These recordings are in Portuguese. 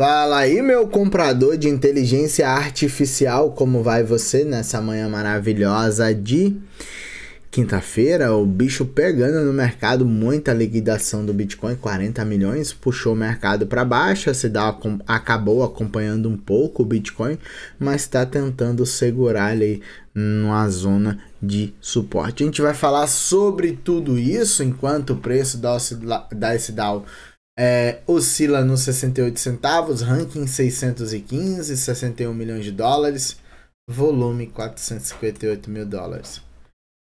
Fala aí, meu comprador de inteligência artificial, como vai você nessa manhã maravilhosa de quinta-feira? O bicho pegando no mercado, muita liquidação do Bitcoin, 40 milhões, puxou o mercado para baixo. A Cidal acabou acompanhando um pouco o Bitcoin, mas está tentando segurar ali numa zona de suporte. A gente vai falar sobre tudo isso enquanto o preço da, da SDAO é, oscila nos 68 centavos, ranking 615, 61 milhões de dólares, volume 458 mil dólares.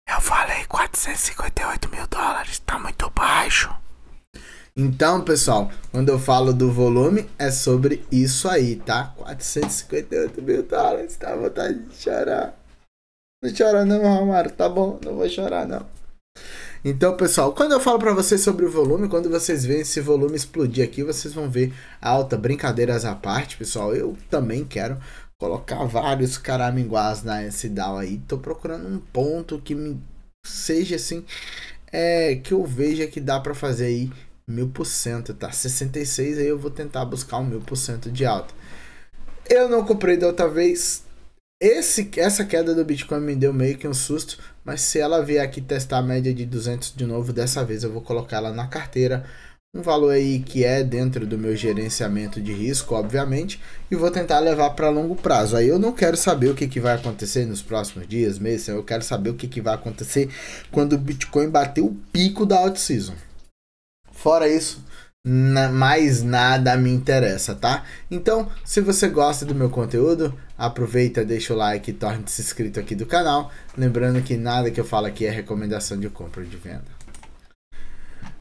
Eu falei 458 mil dólares, tá muito baixo. Então, pessoal, quando eu falo do volume, é sobre isso aí, tá? 458 mil dólares, tá vontade de chorar. Não chora não, Romário, tá bom, não vou chorar não. Então, pessoal, quando eu falo para vocês sobre o volume, quando vocês veem esse volume explodir aqui, vocês vão ver alta, brincadeiras à parte, pessoal. Eu também quero colocar vários caraminguás na SDAO aí. Tô procurando um ponto que me seja assim, é, que eu veja que dá para fazer aí mil por cento, tá? 66 aí eu vou tentar buscar um mil por cento de alta. Eu não comprei da outra vez, esse, essa queda do Bitcoin me deu meio que um susto, mas se ela vier aqui testar a média de 200 de novo, dessa vez eu vou colocar ela na carteira. Um valor aí que é dentro do meu gerenciamento de risco, obviamente, e vou tentar levar para longo prazo. Aí eu não quero saber o que, que vai acontecer nos próximos dias, meses, eu quero saber o que, que vai acontecer quando o Bitcoin bater o pico da out season. Fora isso, na, mais nada me interessa, tá? Então, se você gosta do meu conteúdo, aproveita, deixa o like e torne-se inscrito aqui do canal. Lembrando que nada que eu falo aqui é recomendação de compra ou de venda.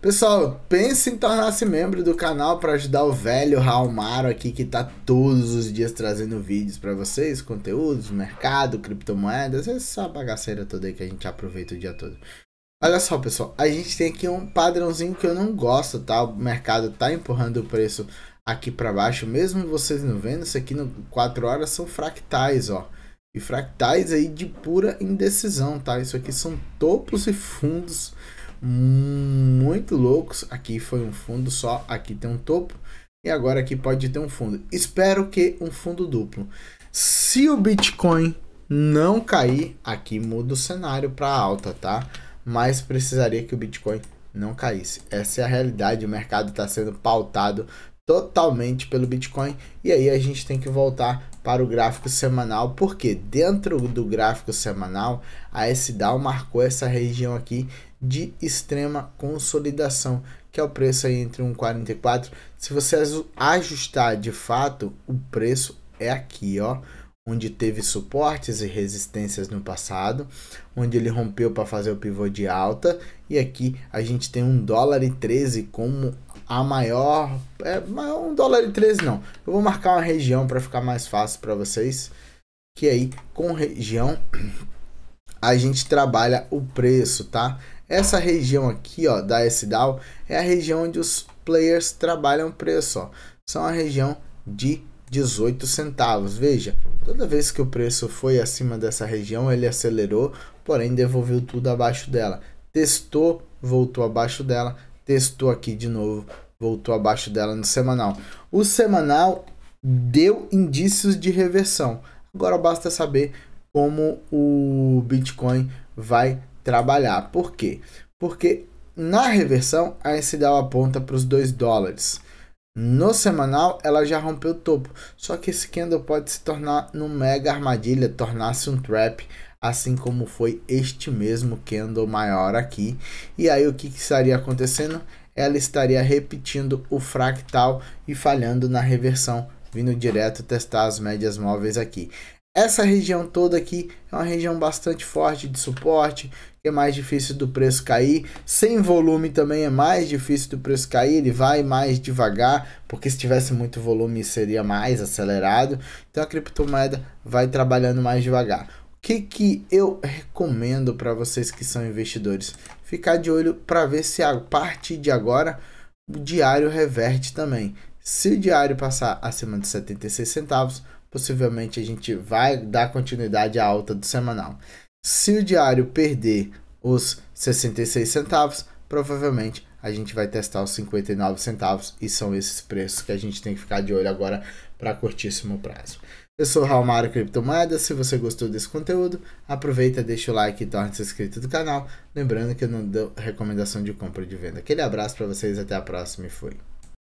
Pessoal, pense em tornar-se membro do canal para ajudar o velho Raulmaro aqui que tá todos os dias trazendo vídeos para vocês, conteúdos, mercado, criptomoedas, essa bagaceira toda aí que a gente aproveita o dia todo. Olha só, pessoal, a gente tem aqui um padrãozinho que eu não gosto, tá? O mercado tá empurrando o preço aqui para baixo, mesmo vocês não vendo, isso aqui no 4 horas são fractais, ó. E fractais aí de pura indecisão, tá? Isso aqui são topos e fundos muito loucos. Aqui foi um fundo só, aqui tem um topo e agora aqui pode ter um fundo. Espero que um fundo duplo. Se o Bitcoin não cair, aqui muda o cenário para alta, tá? Mas precisaria que o Bitcoin não caísse. Essa é a realidade, o mercado está sendo pautado totalmente pelo Bitcoin e aí a gente tem que voltar para o gráfico semanal, porque dentro do gráfico semanal a SDAO marcou essa região aqui de extrema consolidação, que é o preço aí entre 1,44. Se você ajustar de fato, o preço é aqui, ó onde teve suportes e resistências no passado, onde ele rompeu para fazer o pivô de alta, e aqui a gente tem um dólar e 13 como a maior, é, um dólar e 13 não, eu vou marcar uma região para ficar mais fácil para vocês, que aí com região a gente trabalha o preço, tá? Essa região aqui, ó, da SDAO é a região onde os players trabalham o preço, ó. São a região de 18 centavos. Veja, toda vez que o preço foi acima dessa região, ele acelerou, porém devolveu tudo abaixo dela. Testou, voltou abaixo dela, testou aqui de novo, voltou abaixo dela no semanal. O semanal deu indícios de reversão. Agora basta saber como o Bitcoin vai trabalhar. Por quê? Porque na reversão a SDAO aponta para os 2 dólares. No semanal, ela já rompeu o topo. Só que esse candle pode se tornar num mega armadilha, tornar-se um trap, assim como foi este mesmo candle maior aqui. E aí o que, que estaria acontecendo? Ela estaria repetindo o fractal e falhando na reversão, vindo direto testar as médias móveis aqui. Essa região toda aqui é uma região bastante forte de suporte, é mais difícil do preço cair. Sem volume também é mais difícil do preço cair, ele vai mais devagar, porque se tivesse muito volume seria mais acelerado. Então a criptomoeda vai trabalhando mais devagar. O que, que eu recomendo para vocês que são investidores? Ficar de olho para ver se a partir de agora o diário reverte também. Se o diário passar acima de 76 centavos, possivelmente a gente vai dar continuidade à alta do semanal. Se o diário perder os 66 centavos, provavelmente a gente vai testar os 59 centavos e são esses preços que a gente tem que ficar de olho agora para curtíssimo prazo. Eu sou o Raulmaro Criptomoedas. Se você gostou desse conteúdo, aproveita, deixa o like e torne-se inscrito do canal. Lembrando que eu não dou recomendação de compra ou de venda. Aquele abraço para vocês, até a próxima e fui.